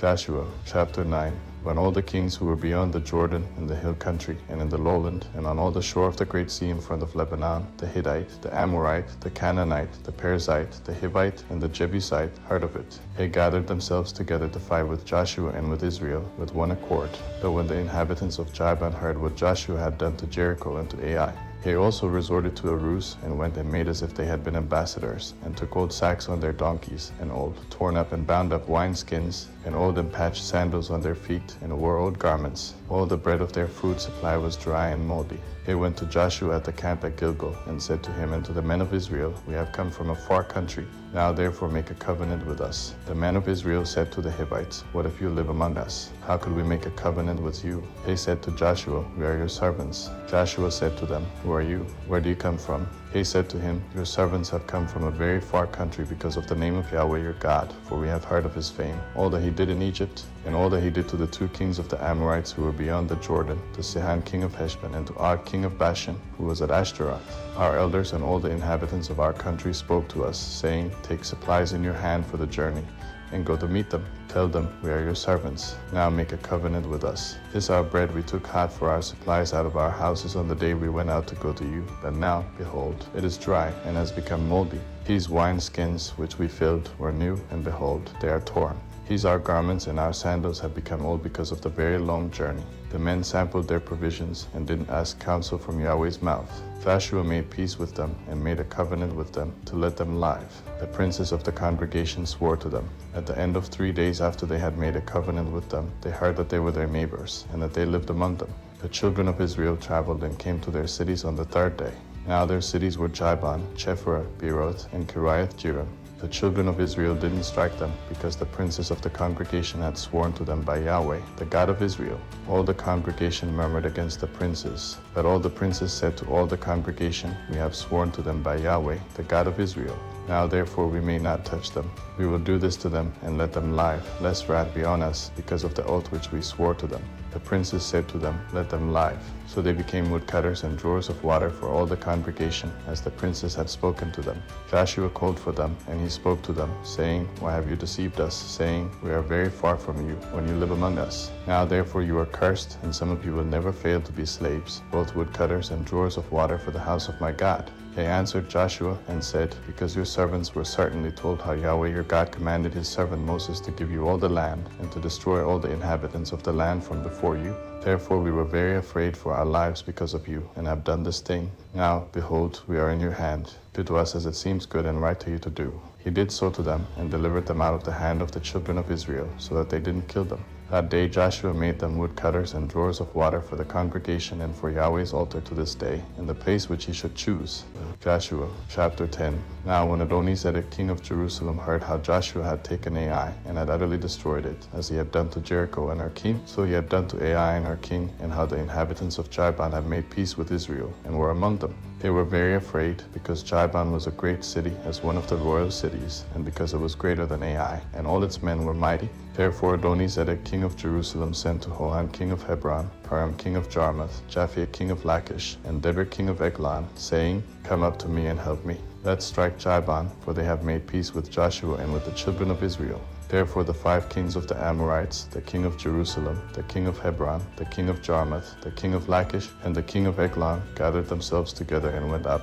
Joshua chapter 9 When all the kings who were beyond the Jordan in the hill country and in the lowland and on all the shore of the great sea in front of Lebanon, the Hittite, the Amorite, the Canaanite, the Perizzite, the Hivite, and the Jebusite heard of it, they gathered themselves together to fight with Joshua and with Israel with one accord. But when the inhabitants of Gibeon heard what Joshua had done to Jericho and to Ai, they also resorted to a ruse and went and made as if they had been ambassadors, and took old sacks on their donkeys, and old, torn up and bound up wineskins, and old and patched sandals on their feet, and wore old garments. All the bread of their food supply was dry and moldy. They went to Joshua at the camp at Gilgal, and said to him and to the men of Israel, We have come from a far country. Now therefore make a covenant with us. The men of Israel said to the Hivites, What if you live among us? How could we make a covenant with you? They said to Joshua, We are your servants. Joshua said to them, Who are you? Where do you come from? They said to him, Your servants have come from a very far country because of the name of Yahweh your God, for we have heard of his fame, all that he did in Egypt, and all that he did to the two kings of the Amorites who were beyond the Jordan, to Sihon king of Heshbon, and to Og king of Bashan, who was at Ashtaroth. Our elders and all the inhabitants of our country spoke to us, saying, Take supplies in your hand for the journey, and go to meet them. Tell them, We are your servants. Now make a covenant with us. This our bread we took hot for our supplies out of our houses on the day we went out to go to you. But now, behold, it is dry and has become moldy. These wineskins which we filled were new, and behold, they are torn. These our garments and our sandals have become old because of the very long journey. The men sampled their provisions and didn't ask counsel from Yahweh's mouth. Joshua made peace with them and made a covenant with them to let them live. The princes of the congregation swore to them. At the end of three days after they had made a covenant with them, they heard that they were their neighbors and that they lived among them. The children of Israel traveled and came to their cities on the third day. Now their cities were Gibeon, Chephirah, Beeroth, and Kiriath Jearim. The children of Israel didn't strike them because the princes of the congregation had sworn to them by Yahweh, the God of Israel. All the congregation murmured against the princes. But all the princes said to all the congregation, We have sworn to them by Yahweh, the God of Israel. Now therefore we may not touch them. We will do this to them and let them live, lest wrath be on us because of the oath which we swore to them. The princes said to them, Let them live. So they became woodcutters and drawers of water for all the congregation, as the princes had spoken to them. Joshua called for them, and he spoke to them, saying, Why have you deceived us, saying, We are very far from you, when you live among us? Now therefore you are cursed, and some of you will never fail to be slaves, both woodcutters and drawers of water for the house of my God. They answered Joshua and said, Because your servants were certainly told how Yahweh your God commanded his servant Moses to give you all the land and to destroy all the inhabitants of the land from before you. Therefore we were very afraid for our lives because of you, and have done this thing. Now, behold, we are in your hand. Do to us as it seems good and right to you to do. He did so to them, and delivered them out of the hand of the children of Israel, so that they didn't kill them. That day Joshua made them woodcutters and drawers of water for the congregation and for Yahweh's altar to this day, in the place which he should choose. Joshua chapter 10 Now when Adonizedek king of Jerusalem heard how Joshua had taken Ai and had utterly destroyed it, as he had done to Jericho and her king, so he had done to Ai and her king, and how the inhabitants of Gibeon had made peace with Israel, and were among them. They were very afraid, because Gibeon was a great city, as one of the royal cities, and because it was greater than Ai, and all its men were mighty. Therefore Adonizedek king of Jerusalem sent to Hoham king of Hebron, Piram king of Jarmuth, Japhia king of Lachish, and Debir king of Eglon, saying, Come up to me and help me. Let's strike Gibeon, for they have made peace with Joshua and with the children of Israel. Therefore the five kings of the Amorites, the king of Jerusalem, the king of Hebron, the king of Jarmuth, the king of Lachish, and the king of Eglon gathered themselves together and went up,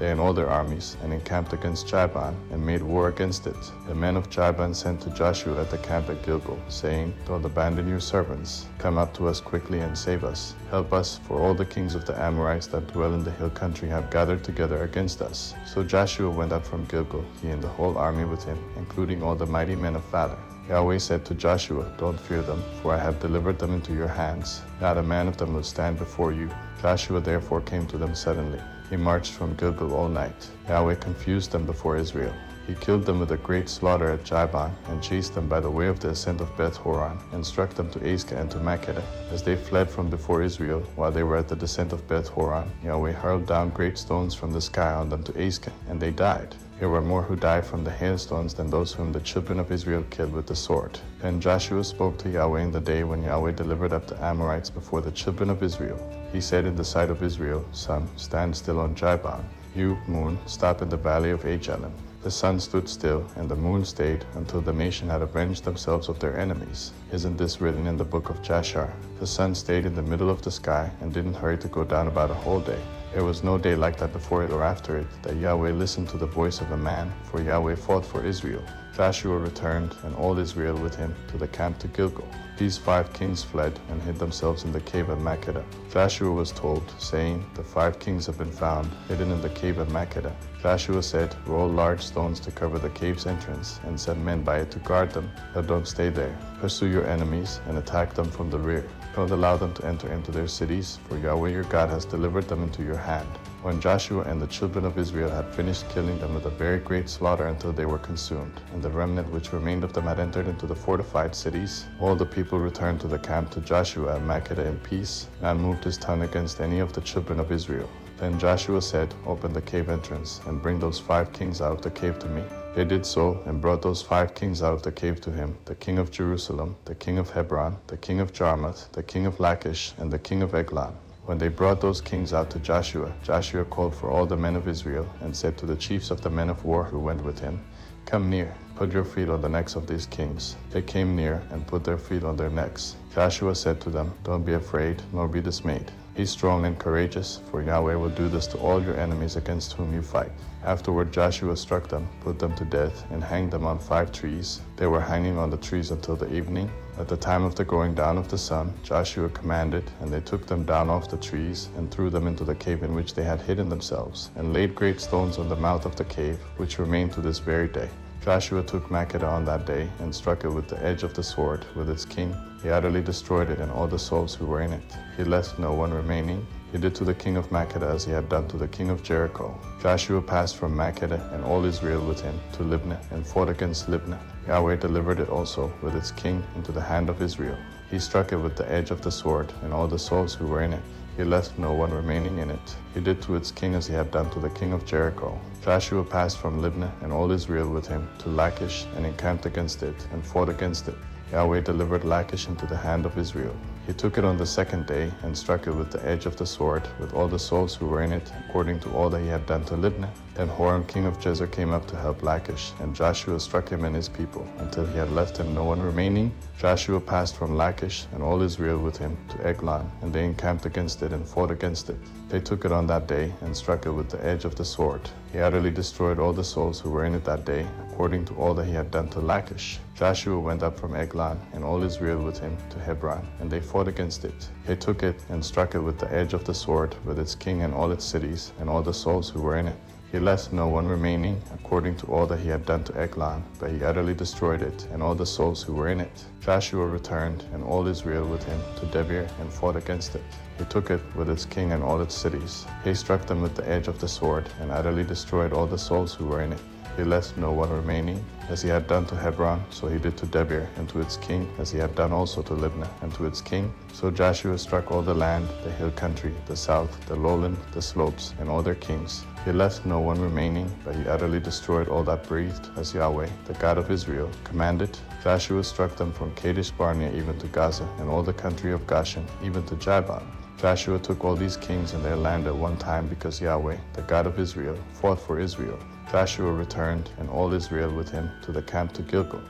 they and all their armies, and encamped against Gibeon, and made war against it. The men of Gibeon sent to Joshua at the camp at Gilgal, saying, Don't abandon your servants. Come up to us quickly and save us. Help us, for all the kings of the Amorites that dwell in the hill country have gathered together against us. So Joshua went up from Gilgal, he and the whole army with him, including all the mighty men of valor. Yahweh said to Joshua, Don't fear them, for I have delivered them into your hands. Not a man of them will stand before you. Joshua therefore came to them suddenly. He marched from Gilgal all night. Yahweh confused them before Israel. He killed them with a great slaughter at Gibeon, and chased them by the way of the ascent of Beth Horon, and struck them to Azekah and to Makkedah. As they fled from before Israel, while they were at the descent of Beth Horon, Yahweh hurled down great stones from the sky on them to Azekah, and they died. There were more who died from the hailstones than those whom the children of Israel killed with the sword. Then Joshua spoke to Yahweh in the day when Yahweh delivered up the Amorites before the children of Israel. He said in the sight of Israel, Sun, stand still on Gibeon. You, moon, stop in the valley of Ajalon. The sun stood still and the moon stayed until the nation had avenged themselves of their enemies. Isn't this written in the book of Jashar? The sun stayed in the middle of the sky and didn't hurry to go down about a whole day. There was no day like that before it or after it, that Yahweh listened to the voice of a man, for Yahweh fought for Israel. Joshua returned, and all Israel with him, to the camp to Gilgal. These five kings fled and hid themselves in the cave of Makkedah. Joshua was told, saying, The five kings have been found, hidden in the cave of Makkedah. Joshua said, Roll large stones to cover the cave's entrance, and send men by it to guard them, but don't stay there. Pursue your enemies, and attack them from the rear. Don't allow them to enter into their cities, for Yahweh your God has delivered them into your hand. When Joshua and the children of Israel had finished killing them with a very great slaughter until they were consumed, and the remnant which remained of them had entered into the fortified cities, all the people returned to the camp to Joshua at Makkedah in peace, and moved his tongue against any of the children of Israel. Then Joshua said, Open the cave entrance, and bring those five kings out of the cave to me. They did so, and brought those five kings out of the cave to him the king of Jerusalem, the king of Hebron, the king of Jarmuth, the king of Lachish, and the king of Eglon. When they brought those kings out to Joshua, Joshua called for all the men of Israel, and said to the chiefs of the men of war who went with him, Come near, put your feet on the necks of these kings. They came near and put their feet on their necks. Joshua said to them, Don't be afraid, nor be dismayed. Be strong and courageous, for Yahweh will do this to all your enemies against whom you fight. Afterward Joshua struck them, put them to death, and hanged them on five trees. They were hanging on the trees until the evening. At the time of the going down of the sun, Joshua commanded, and they took them down off the trees, and threw them into the cave in which they had hidden themselves, and laid great stones on the mouth of the cave, which remain to this very day. Joshua took Makkedah on that day and struck it with the edge of the sword, with its king. He utterly destroyed it and all the souls who were in it. He left no one remaining. He did to the king of Makkedah as he had done to the king of Jericho. Joshua passed from Makkedah and all Israel with him to Libnah and fought against Libnah. Yahweh delivered it also with its king into the hand of Israel. He struck it with the edge of the sword and all the souls who were in it. He left no one remaining in it. He did to its king as he had done to the king of Jericho. Joshua passed from Libnah and all Israel with him to Lachish and encamped against it and fought against it. Yahweh delivered Lachish into the hand of Israel. He took it on the second day and struck it with the edge of the sword, with all the souls who were in it, according to all that he had done to Libnah. Then Horam king of Gezer came up to help Lachish, and Joshua struck him and his people, until he had left him no one remaining. Joshua passed from Lachish and all Israel with him to Eglon, and they encamped against it and fought against it. They took it on that day and struck it with the edge of the sword. He utterly destroyed all the souls who were in it that day, according to all that he had done to Lachish. Joshua went up from Eglon and all Israel with him to Hebron, and they fought against it. They took it and struck it with the edge of the sword, with its king and all its cities, and all the souls who were in it. He left no one remaining, according to all that he had done to Eglon, but he utterly destroyed it, and all the souls who were in it. Joshua returned, and all Israel with him, to Debir, and fought against it. He took it with its king and all its cities. He struck them with the edge of the sword, and utterly destroyed all the souls who were in it. He left no one remaining. As he had done to Hebron, so he did to Debir and to its king, as he had done also to Libnah and to its king. So Joshua struck all the land, the hill country, the south, the lowland, the slopes, and all their kings. He left no one remaining, but he utterly destroyed all that breathed, as Yahweh, the God of Israel, commanded. Joshua struck them from Kadesh Barnea even to Gaza, and all the country of Goshen, even to Jabbok. Joshua took all these kings and their land at one time because Yahweh, the God of Israel, fought for Israel. Joshua returned, and all Israel with him, to the camp to Gilgal.